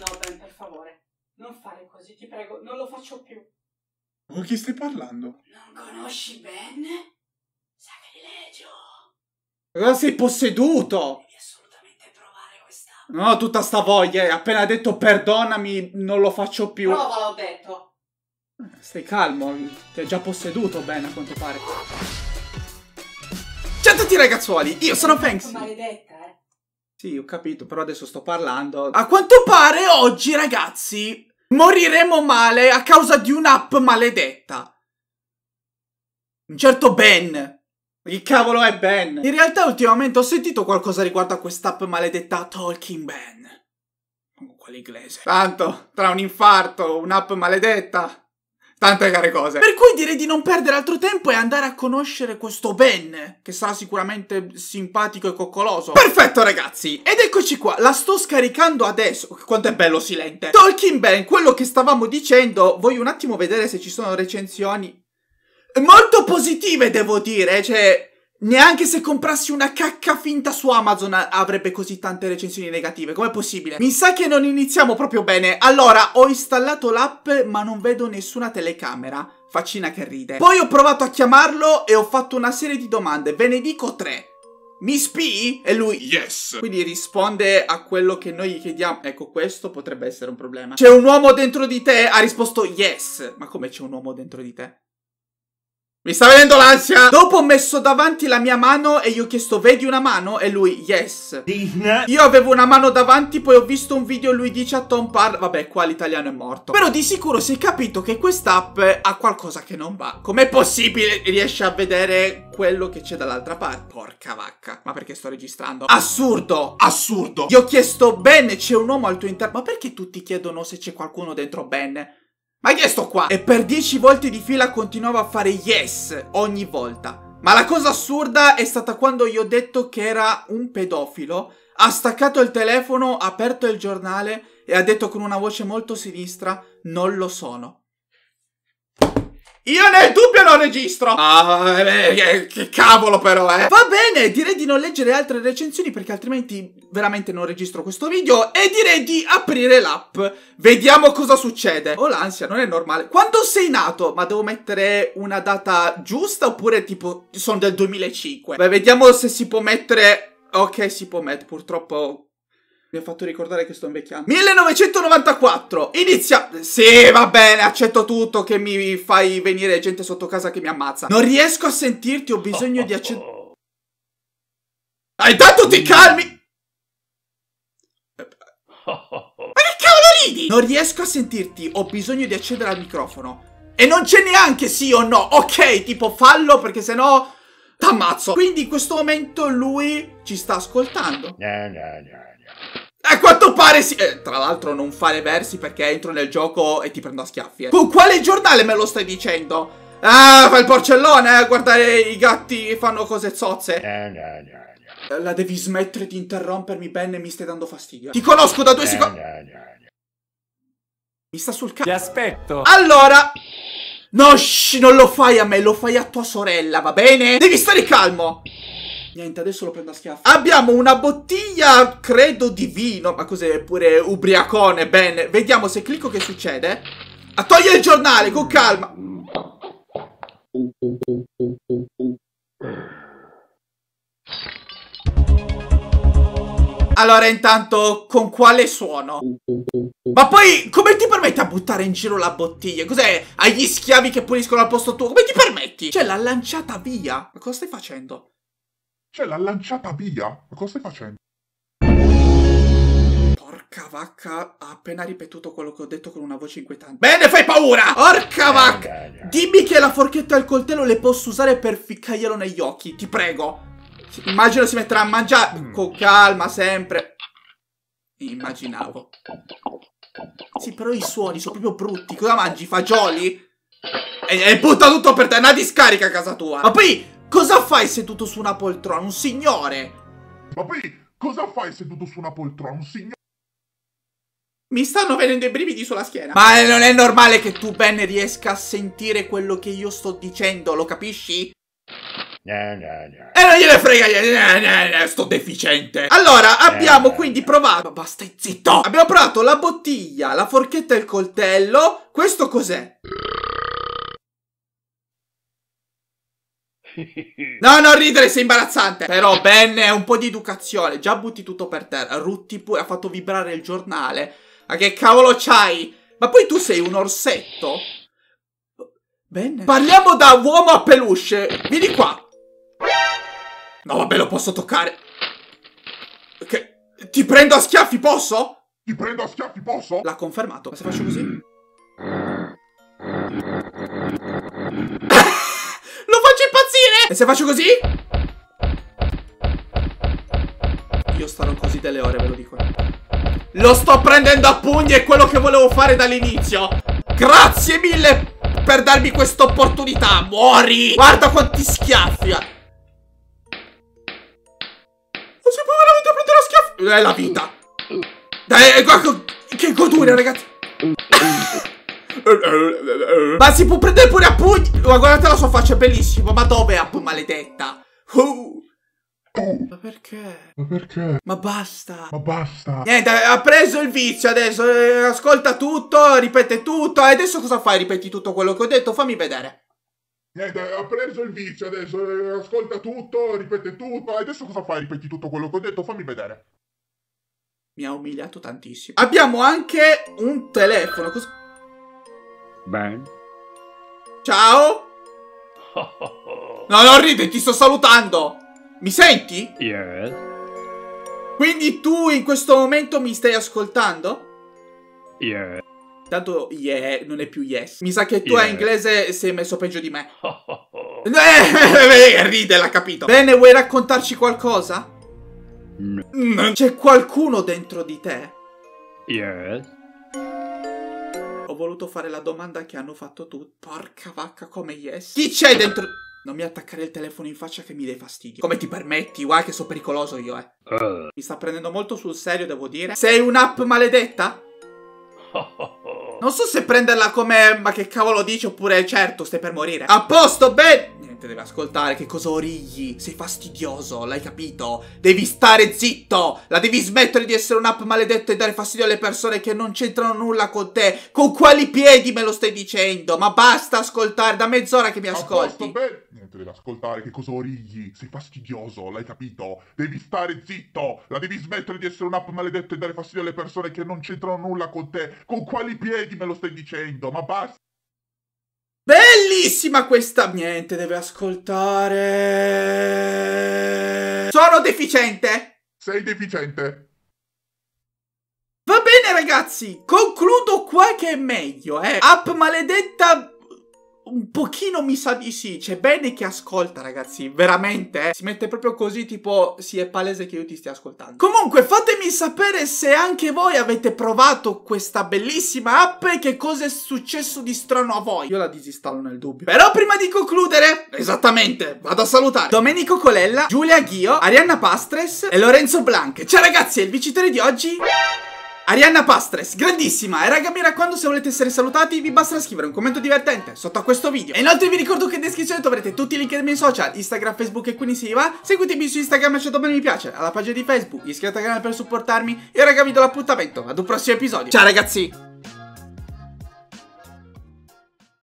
No, Ben, per favore. Non fare così, ti prego, non lo faccio più. Con chi stai parlando? Non conosci Ben? Sacrilegio. Cosa sei posseduto? Devi assolutamente provare questa. Non ho tutta sta voglia. Hai appena detto perdonami, non lo faccio più. Prova, l'ho detto. Stai calmo, ti ha già posseduto bene a quanto pare. Ciao a tutti ragazzuoli, io sono Fanks. Maledetta, eh. Sì, ho capito, però adesso sto parlando. A quanto pare oggi, ragazzi, moriremo male a causa di un'app maledetta. Un certo Ben. Che cavolo è Ben? In realtà ultimamente ho sentito qualcosa riguardo a quest'app maledetta Talking Ben. Oh, quella inglese. Tanto, tra un infarto, un'app maledetta, tante care cose. Per cui direi di non perdere altro tempo e andare a conoscere questo Ben, che sarà sicuramente simpatico e coccoloso. Perfetto ragazzi, ed eccoci qua, la sto scaricando adesso. Quanto è bello silente. Talking Ben, quello che stavamo dicendo, voglio un attimo vedere se ci sono recensioni molto positive, devo dire, cioè... Neanche se comprassi una cacca finta su Amazon avrebbe così tante recensioni negative. Com'è possibile? Mi sa che non iniziamo proprio bene. Allora, ho installato l'app ma non vedo nessuna telecamera. Faccina che ride. Poi ho provato a chiamarlo e ho fatto una serie di domande. Ve ne dico tre. Mi spii? E lui Yes! quindi risponde a quello che noi gli chiediamo. Ecco, questo potrebbe essere un problema. C'è un uomo dentro di te? Ha risposto yes. Ma come c'è un uomo dentro di te? Mi sta venendo l'ansia! Dopo ho messo davanti la mia mano e gli ho chiesto vedi una mano? E lui yes. Io avevo una mano davanti, poi ho visto un video e lui dice a Tom Parr Vabbè, qua l'italiano è morto. Però di sicuro si è capito che quest'app ha qualcosa che non va. Com'è possibile riesce a vedere quello che c'è dall'altra parte? Porca vacca. Ma perché sto registrando? Assurdo! Assurdo! Gli ho chiesto Ben, c'è un uomo al tuo interno. Ma perché tutti chiedono se c'è qualcuno dentro Ben? Ma che sto qua? E per dieci volte di fila continuava a fare yes ogni volta. Ma la cosa assurda è stata quando gli ho detto che era un pedofilo. Ha staccato il telefono, ha aperto il giornale e ha detto con una voce molto sinistra: Non lo sono. Io nel dubbio non registro. Ah, eh, che, che cavolo però, eh. Va bene, direi di non leggere altre recensioni perché altrimenti veramente non registro questo video e direi di aprire l'app. Vediamo cosa succede. Oh, l'ansia, non è normale. Quando sei nato? Ma devo mettere una data giusta oppure tipo sono del 2005? Beh, vediamo se si può mettere... Ok, si può mettere, purtroppo mi ha fatto ricordare che sto invecchiando. 1994. Inizia. Sì, va bene, accetto tutto che mi fai venire gente sotto casa che mi ammazza. Non riesco a sentirti, ho bisogno di accendere. Ah, intanto ti calmi! Ma che cavolo ridi? Non riesco a sentirti, ho bisogno di accedere al microfono. E non c'è neanche sì o no. Ok, tipo fallo perché sennò t'ammazzo. Quindi in questo momento lui ci sta ascoltando. A quanto pare sì. Eh, tra l'altro non fare versi perché entro nel gioco e ti prendo a schiaffi. Eh. Con quale giornale me lo stai dicendo? Ah, fa il porcellone a guardare i gatti che fanno cose zozze. Eh, La devi smettere di interrompermi, Ben, e mi stai dando fastidio. Ti conosco da due secondi. Mi sta sul Ti cazzo. aspetto. Allora. No, shh, non lo fai a me, lo fai a tua sorella, va bene? Devi stare calmo. Niente, adesso lo prendo a schiaffi. Abbiamo una bottiglia, credo, di vino. Ma cos'è? Pure ubriacone, bene. Vediamo se clicco che succede. A togliere il giornale, con calma. Allora, intanto, con quale suono? Ma poi, come ti permetti a buttare in giro la bottiglia? Cos'è? Agli schiavi che puliscono al posto tuo? Come ti permetti? Cioè, l'ha lanciata via. Ma cosa stai facendo? Cioè, l'ha lanciata via? Ma cosa stai facendo? Porca vacca, ha appena ripetuto quello che ho detto con una voce inquietante. Bene, fai paura! Porca vacca! Dimmi che la forchetta e il coltello le posso usare per ficcarglielo negli occhi, ti prego. Immagino si metterà a mangiare. Con calma, sempre. Immaginavo. Sì, però i suoni sono proprio brutti. Cosa mangi? Fagioli? E, e butta tutto per te, una discarica a casa tua. Ma poi, cosa fai seduto su una poltrona? Un signore? Ma poi, cosa fai seduto su una poltrona? Un signore? Mi stanno venendo i brividi sulla schiena. Ma non è normale che tu, Ben, riesca a sentire quello che io sto dicendo, lo capisci? Gna, gna, gna. E non gliene frega niente, sto deficiente. Allora, abbiamo quindi provato... Ma basta, zitto! Abbiamo provato la bottiglia, la forchetta e il coltello. Questo cos'è? No, non ridere, sei imbarazzante. Però, bene, un po' di educazione. Già butti tutto per terra. Rutti pure, ha fatto vibrare il giornale. Ma che cavolo c'hai? Ma poi tu sei un orsetto? Bene. Parliamo da uomo a peluche. Vieni qua. No, vabbè, lo posso toccare. Che... Ti prendo a schiaffi, posso? Ti prendo a schiaffi, posso? L'ha confermato. Ma se faccio così? E se faccio così? Io starò così delle ore, ve lo dico. Lo sto prendendo a pugni, è quello che volevo fare dall'inizio. Grazie mille per darmi questa opportunità. Muori! Guarda quanti schiaffi. Non si può veramente prendere a schiaffi. È la vita. Dai, guarda, che goduria, ragazzi. Ma si può prendere pure a pugni. Ma guardate la sua faccia, è bellissima. Ma dove, app maledetta? Uh. Ma perché? Ma perché? Ma basta. Ma basta. Niente, ha preso il vizio adesso. eh, ascolta tutto, ripete tutto. E adesso cosa fai? Ripeti tutto quello che ho detto? Fammi vedere. Niente, ha preso il vizio adesso. eh, Ascolta tutto, ripete tutto. E adesso cosa fai? Ripeti tutto quello che ho detto? Fammi vedere. Mi ha umiliato tantissimo. Abbiamo anche un telefono. Cos- Bang. Ciao? No, non ride, ti sto salutando. Mi senti? yes. Quindi tu in questo momento mi stai ascoltando? Yes. Tanto yeah, non è più yes. Mi sa che tu Yeah. a inglese sei messo peggio di me. Eh, ride, l'ha capito. Bene, vuoi raccontarci qualcosa? No. Mm, C'è qualcuno dentro di te? yes. Ho voluto fare la domanda che hanno fatto tutti. Porca vacca, come yes. Chi c'è dentro? Non mi attaccare il telefono in faccia che mi dai fastidio. Come ti permetti? Guarda che sono pericoloso io, eh. Uh. Mi sta prendendo molto sul serio, devo dire. Sei un'app maledetta? Non so se prenderla come ma che cavolo dici oppure certo stai per morire. A posto, bene. Niente, deve ascoltare che cosa origli. Sei fastidioso, l'hai capito? Devi stare zitto. La devi smettere di essere un'app maledetta e dare fastidio alle persone che non c'entrano nulla con te. Con quali piedi me lo stai dicendo? Ma basta ascoltare, da mezz'ora che mi ascolti. bene. Niente, devi ascoltare che cosa origli. Sei fastidioso, l'hai capito? Devi stare zitto. La devi smettere di essere un'app maledetta e dare fastidio alle persone che non c'entrano nulla con te. Con quali piedi me lo stai dicendo? Ma basta. Bellissima questa. Niente, deve ascoltare. Sono deficiente. Sei deficiente. Va bene ragazzi, concludo qua che è meglio, eh. App maledetta un pochino mi sa di sì, c'è bene che ascolta ragazzi, veramente, eh. Si mette proprio così tipo, sì è palese che io ti stia ascoltando. Comunque fatemi sapere se anche voi avete provato questa bellissima app e che cosa è successo di strano a voi. Io la disinstallo nel dubbio. Però prima di concludere, esattamente, vado a salutare Domenico Colella, Giulia Ghio, Arianna Pastres e Lorenzo Blanc. Ciao ragazzi, il vincitore di oggi... Arianna Pastres, grandissima! E raga, mi raccomando, se volete essere salutati, vi basta scrivere un commento divertente sotto a questo video. E inoltre vi ricordo che in descrizione troverete tutti i link dei miei social, Instagram, Facebook e quindi si va. Seguitemi su Instagram lasciate un bel mi piace, alla pagina di Facebook, iscrivetevi al canale per supportarmi. E raga, vi do l'appuntamento ad un prossimo episodio. Ciao ragazzi!